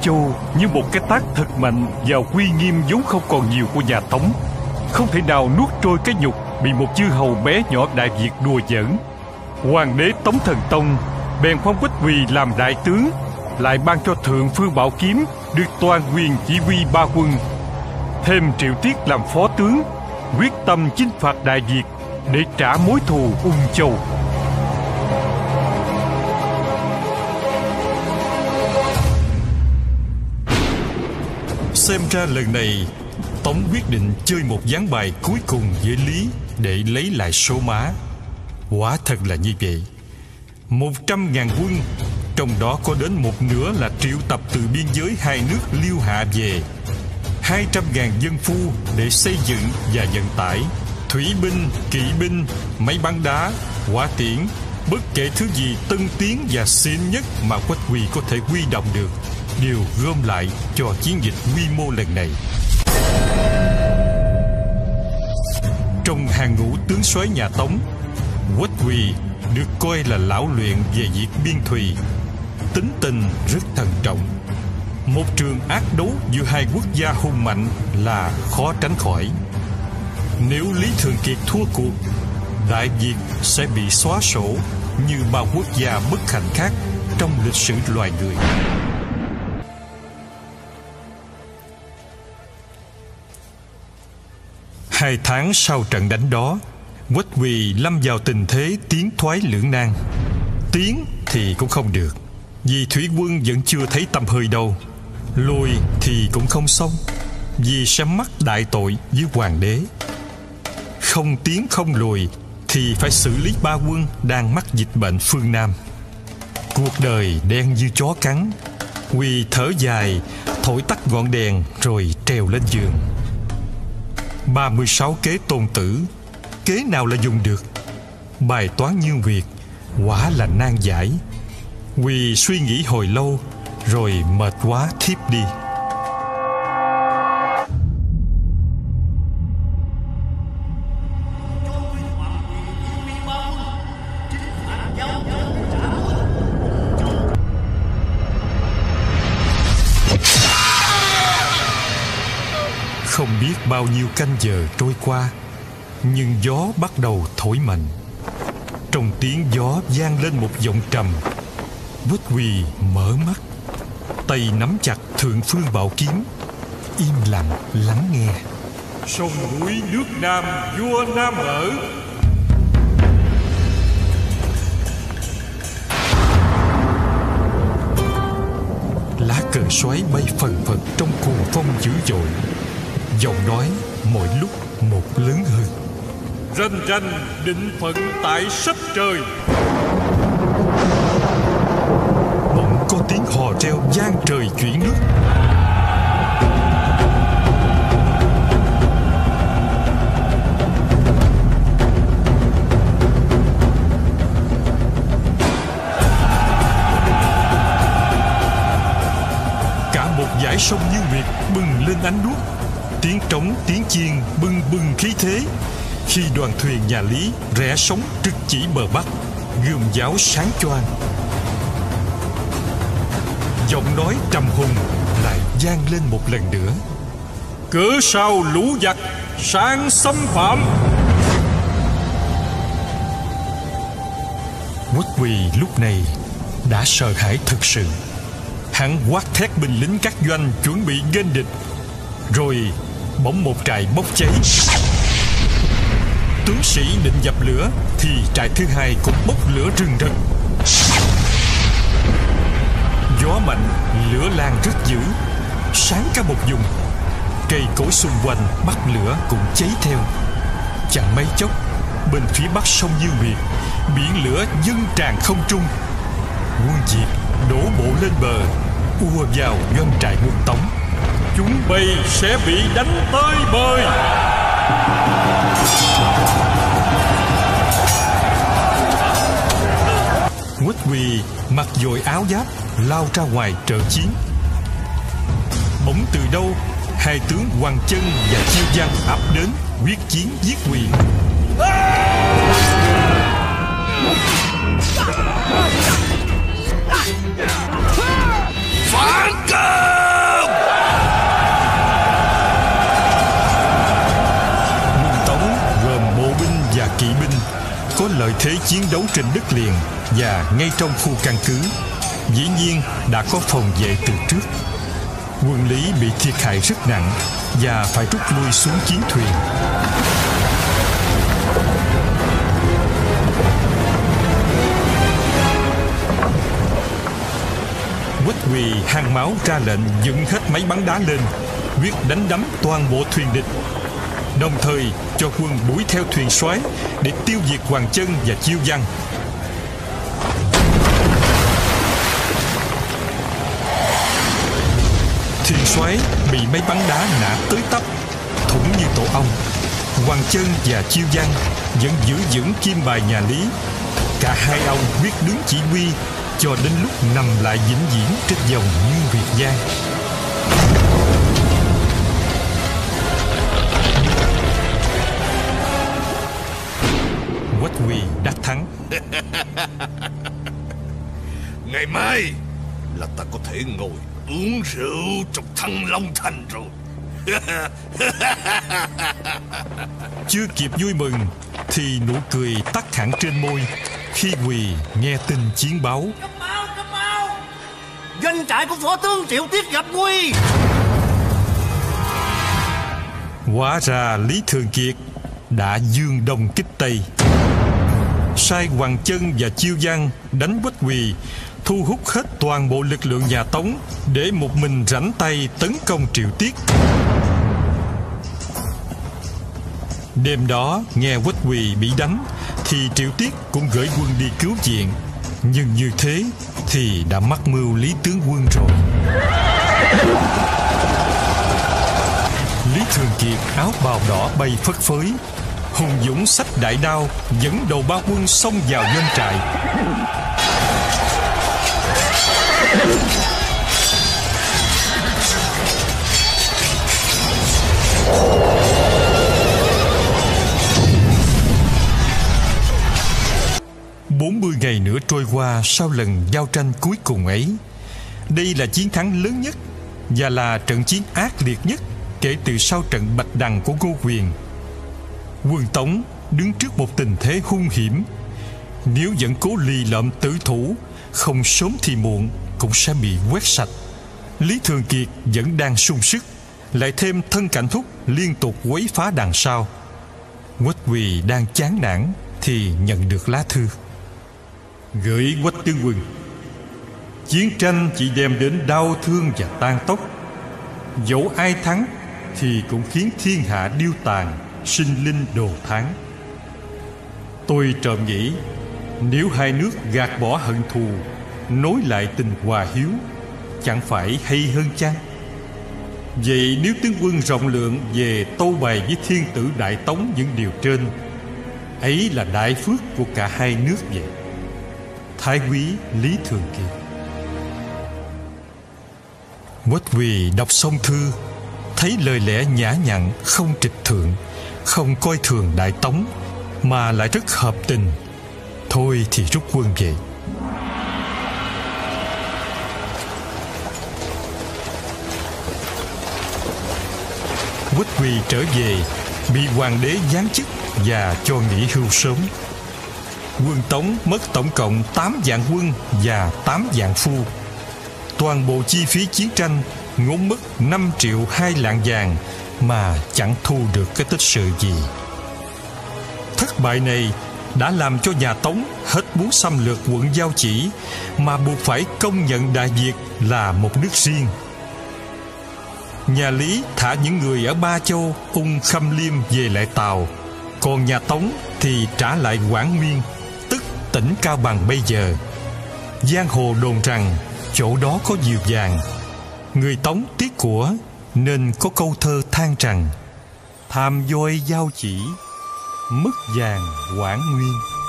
Châu như một cái tác thật mạnh vào quy nghiêm vốn không còn nhiều của nhà Tống. Không thể nào nuốt trôi cái nhục bị một chư hầu bé nhỏ Đại Việt đùa giỡn. Hoàng đế Tống Thần Tông bèn phong Quách Quỳ làm đại tướng, lại ban cho Thượng Phương Bảo Kiếm được toàn quyền chỉ huy ba quân. Thêm Triệu Tiết làm phó tướng, quyết tâm chinh phạt Đại Việt để trả mối thù Ung Châu. Xem ra lần này Tống quyết định chơi một gián bài cuối cùng với Lý để lấy lại số má. Quả thật là như vậy. Một trăm ngàn quân, trong đó có đến một nửa là triệu tập từ biên giới hai nước Liêu Hạ về. Hai trăm ngàn dân phu để xây dựng và vận tải, thủy binh, kỵ binh, máy bắn đá, hỏa tiễn, bất kể thứ gì tân tiến và xịn nhất mà Quách Quỳ có thể huy động được đều gom lại cho chiến dịch quy mô lần này. Trong hàng ngũ tướng soái nhà Tống, Quách Quỳ được coi là lão luyện về việc biên thùy, tính tình rất thận trọng. Một trường ác đấu giữa hai quốc gia hùng mạnh là khó tránh khỏi. Nếu Lý Thường Kiệt thua cuộc, Đại Việt sẽ bị xóa sổ như bao quốc gia bất hạnh khác trong lịch sử loài người. Hai tháng sau trận đánh đó, Quách Quỳ lâm vào tình thế tiến thoái lưỡng nan. Tiến thì cũng không được, vì thủy quân vẫn chưa thấy tâm hơi đâu. Lùi thì cũng không xong, vì sẽ mắc đại tội với hoàng đế. Không tiến không lùi thì phải xử lý ba quân đang mắc dịch bệnh phương Nam. Cuộc đời đen như chó cắn, Quỳ thở dài, thổi tắt ngọn đèn rồi trèo lên giường. 36 kế tôn tử. Kế nào là dùng được? Bài toán như việc Quả là nan giải. Quỳ suy nghĩ hồi lâu, Rồi mệt quá thiếp đi. Không biết bao nhiêu canh giờ trôi qua Nhưng gió bắt đầu thổi mạnh. Trong tiếng gió vang lên một giọng trầm. Quách quỳ mở mắt Tay nắm chặt thượng phương bảo kiếm Im lặng lắng nghe. Sông núi nước Nam vua Nam ở. Lá cờ xoáy bay phần phật trong cuồng phong dữ dội Giọng nói mỗi lúc một lớn hơn. Ranh ranh định phận tại sắp trời. Bỗng có tiếng hò reo gian trời chuyển nước. Cả một dải sông như nguyệt bừng lên ánh đuốc Tiếng trống, tiếng chiên bưng bưng khí thế. Khi đoàn thuyền nhà Lý rẽ sóng trực chỉ bờ Bắc Gươm giáo sáng choang. Giọng nói trầm hùng lại vang lên một lần nữa. Cớ sao lũ giặc sang xâm phạm? Quốc quỳ lúc này đã sợ hãi thực sự. Hắn quát thét binh lính các doanh chuẩn bị nghênh địch Rồi bỗng một trại bốc cháy. Tướng sĩ định dập lửa Thì trại thứ hai cũng bốc lửa rừng rực. Gió mạnh, lửa lan rất dữ Sáng cả một vùng. Cây cối xung quanh bắt lửa cũng cháy theo. Chẳng mấy chốc Bên phía bắc sông Như Nguyệt Biển lửa dâng tràn không trung. Quân Diệt đổ bộ lên bờ Ùa vào doanh trại quân Tống. Chúng bay sẽ bị đánh tới bơi Quách quỳ mặc dội áo giáp, Lao ra ngoài trợ chiến. Bỗng từ đâu, Hai tướng Hoàng Chân và Chiêu giang ập đến Quyết chiến giết quỳ cơ thế chiến đấu trên đất liền và ngay trong khu căn cứ, dĩ nhiên đã có phòng vệ từ trước. Quân lý bị thiệt hại rất nặng và phải rút lui xuống chiến thuyền. Quách quỳ hang máu ra lệnh dựng hết máy bắn đá lên, quyết đánh đắm toàn bộ thuyền địch đồng thời cho quân đuổi theo thuyền soái để tiêu diệt hoàng chân và chiêu văn. Thuyền soái bị mấy bắn đá nã tới tấp, thủng như tổ ong. Hoàng chân và chiêu văn vẫn giữ vững kim bài nhà lý. Cả hai ông quyết đứng chỉ huy cho đến lúc nằm lại vĩnh viễn trên dòng như việt giang. Quách quỳ đắc thắng. Ngày mai là ta có thể ngồi uống rượu trong thăng long thành rồi. Chưa kịp vui mừng thì nụ cười tắt hẳn trên môi khi quỳ nghe tin chiến báo. Cấp báo, cấp báo Doanh trại của phó tướng Triệu Tiết gặp nguy Hóa ra Lý Thường Kiệt đã dương đông kích Tây Sai Hoàng Chân và Chiêu giang đánh Quách Quỳ, Thu hút hết toàn bộ lực lượng nhà Tống Để một mình rảnh tay tấn công Triệu Tiết. Đêm đó, nghe Quách Quỳ bị đánh, Thì Triệu Tiết cũng gửi quân đi cứu viện. Nhưng như thế thì đã mắc mưu Lý Tướng Quân rồi. Lý Thường Kiệt áo bào đỏ bay phất phới Hùng Dũng sách đại đao, Dẫn đầu ba quân xông vào doanh trại. Bốn mươi ngày nữa trôi qua sau lần giao tranh cuối cùng ấy. Đây là chiến thắng lớn nhất Và là trận chiến ác liệt nhất Kể từ sau trận Bạch Đằng của Ngô Quyền. Quân Tống đứng trước một tình thế hung hiểm. Nếu vẫn cố lì lợm tử thủ, Không sớm thì muộn Cũng sẽ bị quét sạch. Lý Thường Kiệt vẫn đang sung sức, Lại thêm thân cảnh thúc liên tục quấy phá đằng sau. Quách Quỳ đang chán nản Thì nhận được lá thư. Gửi Quách Tướng Quân, Chiến tranh chỉ đem đến đau thương và tan tóc Dẫu ai thắng Thì cũng khiến thiên hạ điêu tàn. Sinh linh đồ tháng Tôi trộm nghĩ, Nếu hai nước gạt bỏ hận thù, Nối lại tình hòa hiếu, Chẳng phải hay hơn chăng? Vậy nếu tướng quân rộng lượng Về tâu bày với thiên tử Đại Tống những điều trên, Ấy là đại phước của cả hai nước vậy? Thái quý Lý Thường Kiệt. Quách Quỳ đọc xong thư, Thấy lời lẽ nhã nhặn, Không trịch thượng. Không coi thường Đại Tống, Mà lại rất hợp tình. Thôi thì rút quân về. Quách Quỳ trở về, Bị hoàng đế giáng chức Và cho nghỉ hưu sớm. Quân Tống mất tổng cộng 8 vạn quân và 8 vạn phu. Toàn bộ chi phí chiến tranh ngốn mất 5 triệu hai lạng vàng mà chẳng thu được cái tích sự gì. Thất bại này đã làm cho nhà Tống hết muốn xâm lược quận Giao Chỉ mà buộc phải công nhận Đại Việt là một nước riêng. Nhà Lý thả những người ở Ba Châu, Ung Khâm Liêm về lại Tàu, còn nhà Tống thì trả lại Quảng Nguyên tỉnh Cao Bằng bây giờ Giang hồ đồn rằng chỗ đó có nhiều vàng Người Tống tiếc của nên có câu thơ than rằng Tham voi giao chỉ Mất vàng quảng nguyên.